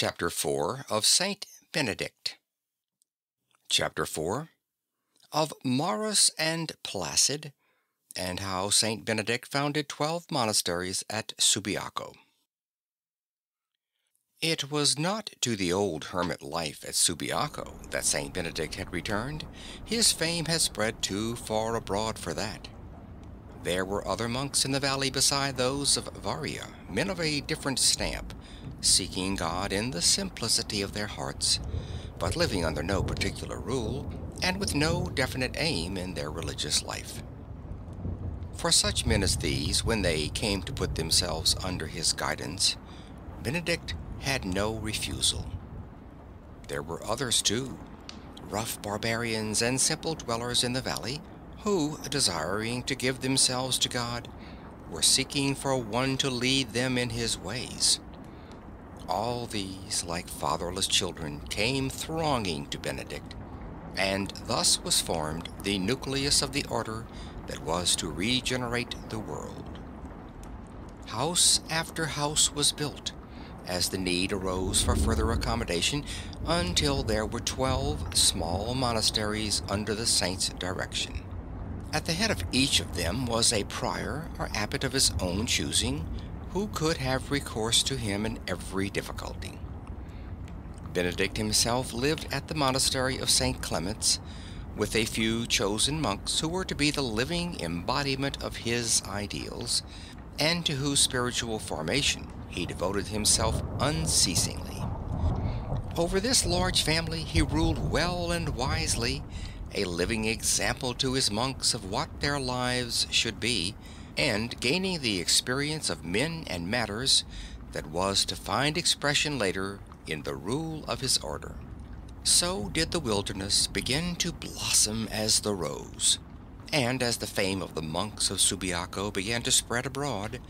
Chapter 4 of Saint Benedict. Chapter 4 of Maurus and Placid, and how Saint Benedict founded twelve monasteries at Subiaco. It was not to the old hermit life at Subiaco that Saint Benedict had returned. His fame had spread too far abroad for that. There were other monks in the valley beside those of Varia, men of a different stamp, seeking God in the simplicity of their hearts, but living under no particular rule, and with no definite aim in their religious life. For such men as these, when they came to put themselves under his guidance, Benedict had no refusal. There were others too, rough barbarians and simple dwellers in the valley, who, desiring to give themselves to God, were seeking for one to lead them in his ways. All these, like fatherless children, came thronging to Benedict, and thus was formed the nucleus of the order that was to regenerate the world. House after house was built, as the need arose for further accommodation, until there were twelve small monasteries under the saint's direction. At the head of each of them was a prior or abbot of his own choosing, who could have recourse to him in every difficulty. Benedict himself lived at the monastery of St. Clement's, with a few chosen monks who were to be the living embodiment of his ideals, and to whose spiritual formation he devoted himself unceasingly. Over this large family he ruled well and wisely, a living example to his monks of what their lives should be, and gaining the experience of men and matters that was to find expression later in the rule of his order. So did the wilderness begin to blossom as the rose, and as the fame of the monks of Subiaco began to spread abroad,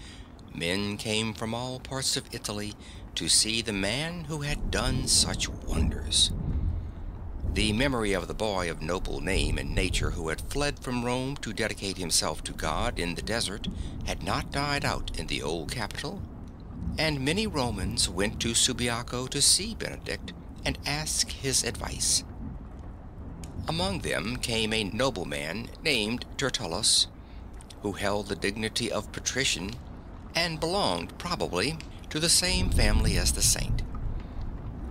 men came from all parts of Italy to see the man who had done such wonders. The memory of the boy of noble name and nature who had fled from Rome to dedicate himself to God in the desert had not died out in the old capital, and many Romans went to Subiaco to see Benedict and ask his advice. Among them came a nobleman named Tertullus, who held the dignity of patrician and belonged probably to the same family as the saint.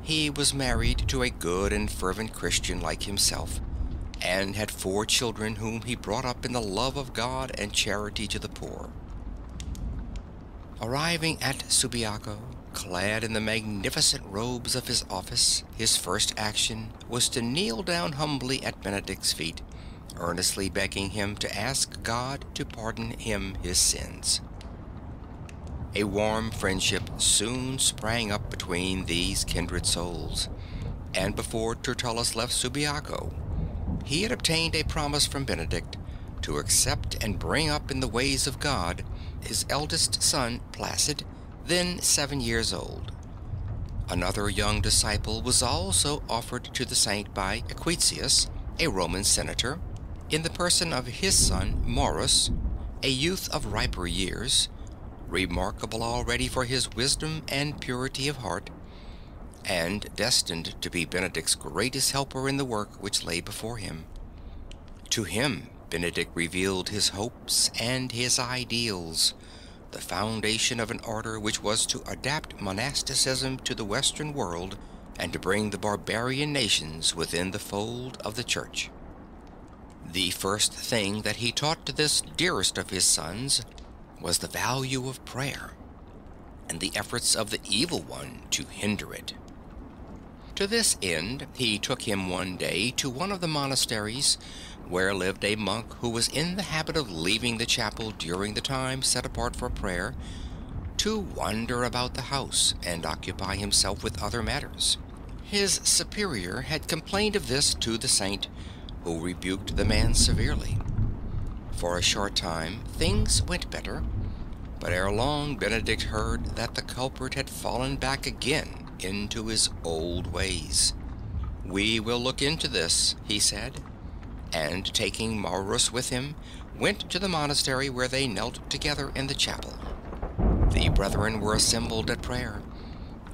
He was married to a good and fervent Christian like himself, and had four children whom he brought up in the love of God and charity to the poor. Arriving at Subiaco, clad in the magnificent robes of his office, his first action was to kneel down humbly at Benedict's feet, earnestly begging him to ask God to pardon him his sins. A warm friendship soon sprang up between these kindred souls, and before Tertullus left Subiaco, he had obtained a promise from Benedict to accept and bring up in the ways of God his eldest son, Placid, then seven years old. Another young disciple was also offered to the saint by Equitius, a Roman senator, in the person of his son, Maurus, a youth of riper years, remarkable already for his wisdom and purity of heart, and destined to be Benedict's greatest helper in the work which lay before him. To him Benedict revealed his hopes and his ideals, the foundation of an order which was to adapt monasticism to the Western world and to bring the barbarian nations within the fold of the Church. The first thing that he taught to this dearest of his sons was the value of prayer and the efforts of the evil one to hinder it. To this end, he took him one day to one of the monasteries where lived a monk who was in the habit of leaving the chapel during the time set apart for prayer to wander about the house and occupy himself with other matters. His superior had complained of this to the saint, who rebuked the man severely. For a short time things went better, but ere long Benedict heard that the culprit had fallen back again into his old ways. We will look into this, he said, and taking Maurus with him, went to the monastery where they knelt together in the chapel. The brethren were assembled at prayer,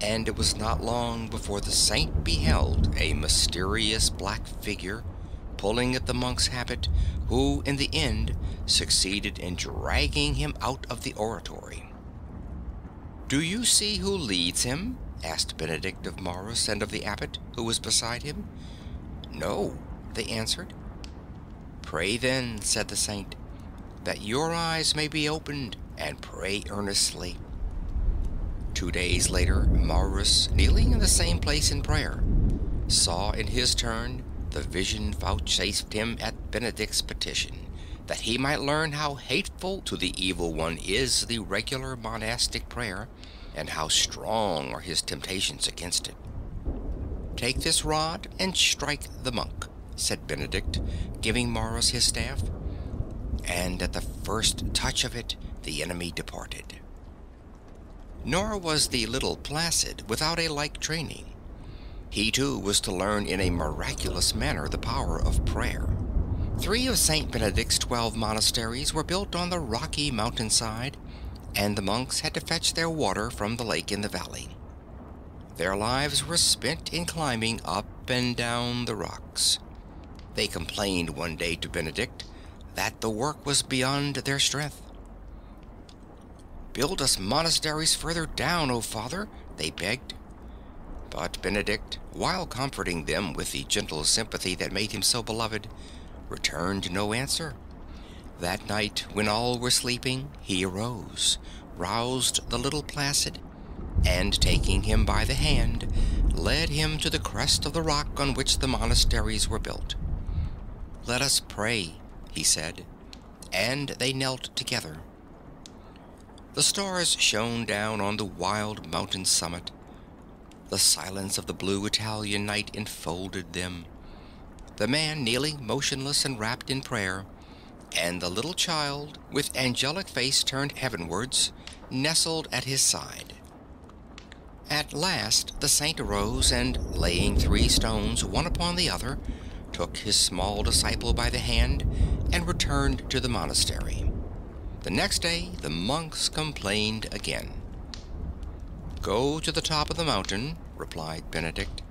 and it was not long before the saint beheld a mysterious black figure pulling at the monk's habit, who in the end succeeded in dragging him out of the oratory. Do you see who leads him? asked Benedict of Maurus and of the abbot, who was beside him. No, they answered. Pray then, said the saint, that your eyes may be opened, and pray earnestly. Two days later, Maurus, kneeling in the same place in prayer, saw in his turn the vision vouchsafed him at Benedict's petition, that he might learn how hateful to the evil one is the regular monastic prayer, and how strong are his temptations against it. Take this rod and strike the monk, said Benedict, giving Maurus his staff. And at the first touch of it, the enemy departed. Nor was the little Placid without a like training. He too was to learn in a miraculous manner the power of prayer. Three of St. Benedict's twelve monasteries were built on the rocky mountainside, and the monks had to fetch their water from the lake in the valley. Their lives were spent in climbing up and down the rocks. They complained one day to Benedict that the work was beyond their strength. Build us monasteries further down, O father, they begged. But Benedict, while comforting them with the gentle sympathy that made him so beloved, returned no answer. That night, when all were sleeping, he arose, roused the little Placid, and taking him by the hand, led him to the crest of the rock on which the monasteries were built. Let us pray, he said, and they knelt together. The stars shone down on the wild mountain summit. The silence of the blue Italian night enfolded them. The man kneeling motionless and wrapped in prayer, and the little child, with angelic face turned heavenwards, nestled at his side. At last the saint arose, and laying three stones one upon the other, took his small disciple by the hand, and returned to the monastery. The next day the monks complained again. Go to the top of the mountain, replied Benedict,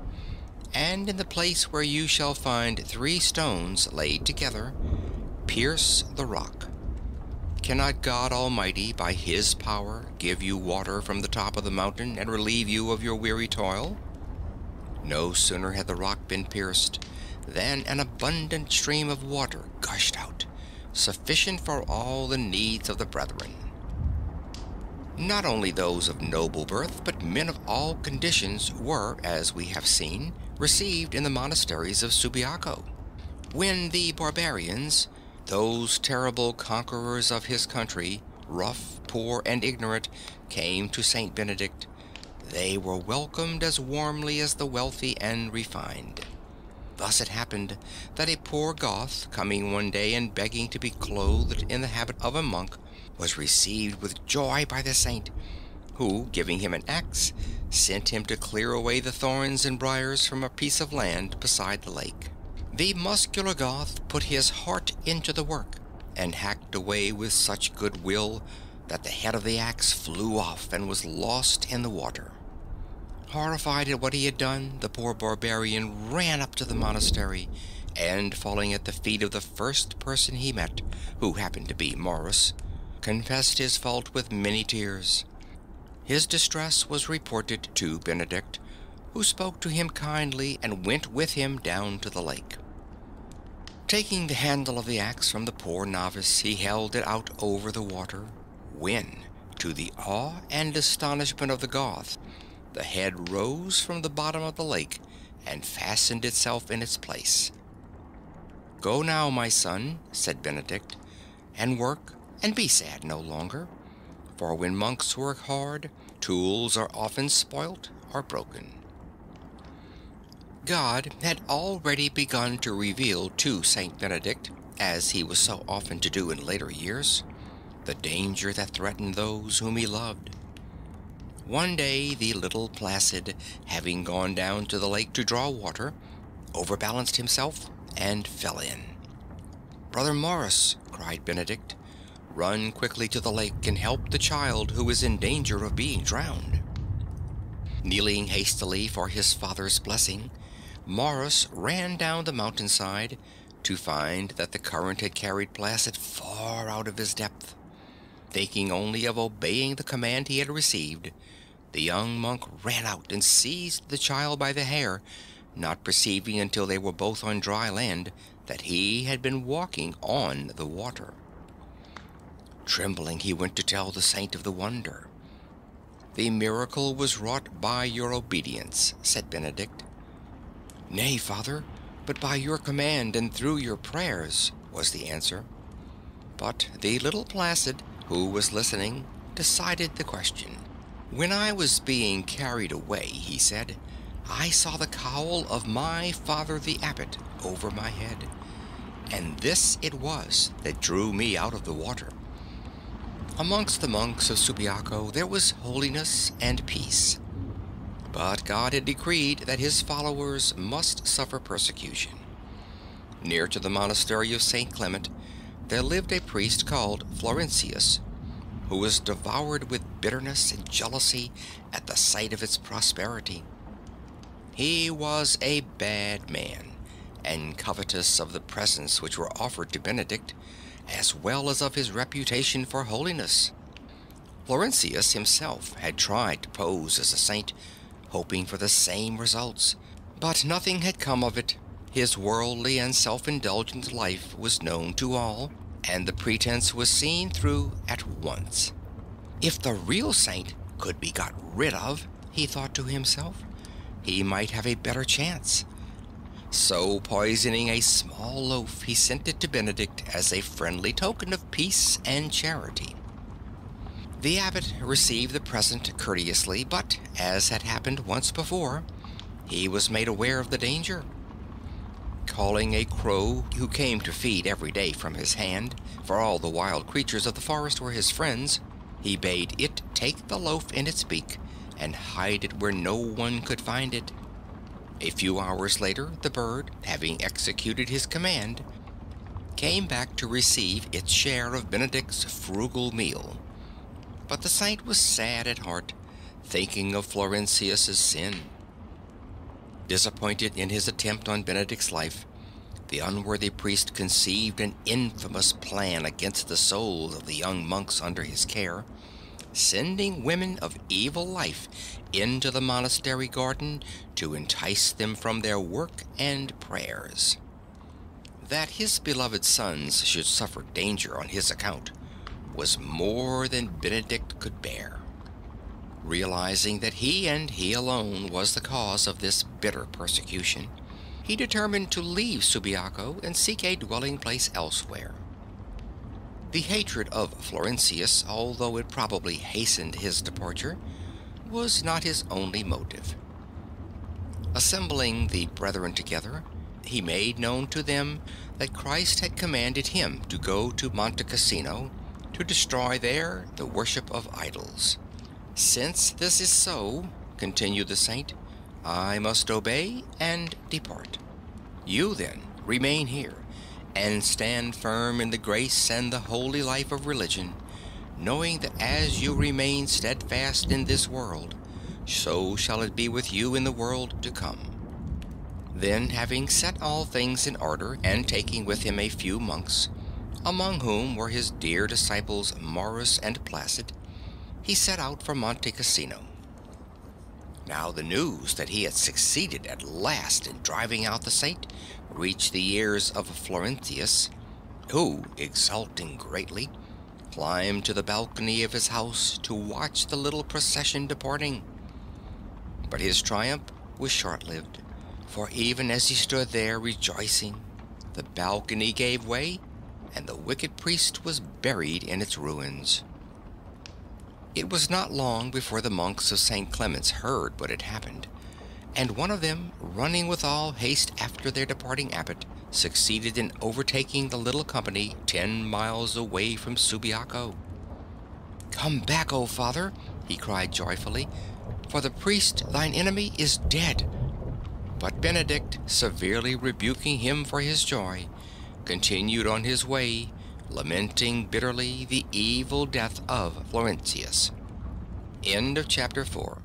and in the place where you shall find three stones laid together, pierce the rock. Cannot God Almighty, by His power, give you water from the top of the mountain and relieve you of your weary toil? No sooner had the rock been pierced than an abundant stream of water gushed out, sufficient for all the needs of the brethren. Not only those of noble birth, but men of all conditions were, as we have seen, received in the monasteries of Subiaco. When the barbarians, those terrible conquerors of his country, rough, poor, and ignorant, came to Saint Benedict, they were welcomed as warmly as the wealthy and refined. Thus it happened that a poor Goth, coming one day and begging to be clothed in the habit of a monk, was received with joy by the saint, who, giving him an axe, sent him to clear away the thorns and briars from a piece of land beside the lake. The muscular Goth put his heart into the work, and hacked away with such good will that the head of the axe flew off and was lost in the water. Horrified at what he had done, the poor barbarian ran up to the monastery, and falling at the feet of the first person he met, who happened to be Maurus, confessed his fault with many tears. His distress was reported to Benedict, who spoke to him kindly and went with him down to the lake. Taking the handle of the axe from the poor novice, he held it out over the water, when, to the awe and astonishment of the Goth, the head rose from the bottom of the lake and fastened itself in its place. Go now, my son, said Benedict, and work, and be sad no longer, for when monks work hard, tools are often spoilt or broken. God had already begun to reveal to Saint Benedict, as he was so often to do in later years, the danger that threatened those whom he loved. One day the little Placid, having gone down to the lake to draw water, overbalanced himself and fell in. Brother Maurus, cried Benedict, run quickly to the lake and help the child who is in danger of being drowned. Kneeling hastily for his father's blessing, Maurus ran down the mountainside to find that the current had carried Placid far out of his depth. Thinking only of obeying the command he had received, the young monk ran out and seized the child by the hair, not perceiving until they were both on dry land that he had been walking on the water. Trembling, he went to tell the saint of the wonder. The miracle was wrought by your obedience, said Benedict. Nay, father, but by your command and through your prayers, was the answer. But the little Placid, who was listening, decided the question. When I was being carried away, he said, I saw the cowl of my father the abbot over my head, and this it was that drew me out of the water. Amongst the monks of Subiaco there was holiness and peace. But God had decreed that his followers must suffer persecution. Near to the monastery of St. Clement there lived a priest called Florentius, who was devoured with bitterness and jealousy at the sight of its prosperity. He was a bad man, and covetous of the presents which were offered to Benedict, as well as of his reputation for holiness. Florentius himself had tried to pose as a saint, hoping for the same results, but nothing had come of it. His worldly and self-indulgent life was known to all, and the pretense was seen through at once. If the real saint could be got rid of, he thought to himself, he might have a better chance. So, poisoning a small loaf, he sent it to Benedict as a friendly token of peace and charity. The abbot received the present courteously, but, as had happened once before, he was made aware of the danger. Calling a crow who came to feed every day from his hand, for all the wild creatures of the forest were his friends, he bade it take the loaf in its beak and hide it where no one could find it. A few hours later, the bird, having executed his command, came back to receive its share of Benedict's frugal meal. But the saint was sad at heart, thinking of Florentius's sin. Disappointed in his attempt on Benedict's life, the unworthy priest conceived an infamous plan against the souls of the young monks under his care, sending women of evil life into the monastery garden to entice them from their work and prayers. That his beloved sons should suffer danger on his account was more than Benedict could bear. Realizing that he and he alone was the cause of this bitter persecution, he determined to leave Subiaco and seek a dwelling place elsewhere. The hatred of Florentius, although it probably hastened his departure, was not his only motive. Assembling the brethren together, he made known to them that Christ had commanded him to go to Monte Cassino to destroy there the worship of idols. Since this is so, continued the saint, I must obey and depart. You then remain here and stand firm in the grace and the holy life of religion, knowing that as you remain steadfast in this world, so shall it be with you in the world to come. Then, having set all things in order, and taking with him a few monks, among whom were his dear disciples Maurus and Placid, he set out for Monte Cassino. Now the news that he had succeeded at last in driving out the saint reached the ears of Florentius, who, exulting greatly, climbed to the balcony of his house to watch the little procession departing. But his triumph was short-lived, for even as he stood there rejoicing, the balcony gave way, and the wicked priest was buried in its ruins. It was not long before the monks of St. Clement's heard what had happened, and one of them, running with all haste after their departing abbot, succeeded in overtaking the little company ten miles away from Subiaco. Come back, O father, he cried joyfully, for the priest, thine enemy, is dead. But Benedict, severely rebuking him for his joy, continued on his way, lamenting bitterly the evil death of Florentius. End of chapter 4